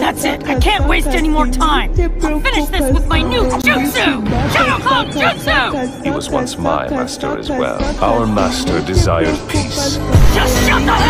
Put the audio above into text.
That's it. I can't waste any more time. I'll finish this with my new jutsu! Shadow Clone Jutsu! He was once my master as well. Our master desired peace. Just shut the hell up!